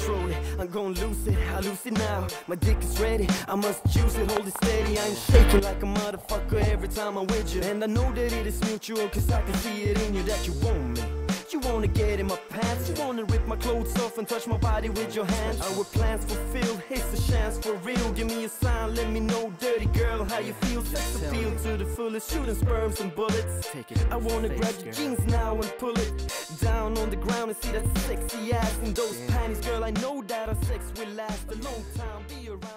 control it, I'm gonna lose it, I lose it now. My dick is ready, I must juice it, hold it steady. I ain't shaking like a motherfucker every time I'm with you And I know that it is mutual, cause I can see it in you that you want me. You wanna get in my pants, you wanna rip my clothes off and touch my body with your hands. Our plans fulfilled, it's a chance for real. Give me a sign, let me know, how you feel. Sex appeal to the fullest, shooting sperms and bullets. Take it. I wanna grab your jeans now and pull it down on the ground and see that sexy ass in those panties, girl. I know that our sex will last a long time. Be around for a couple.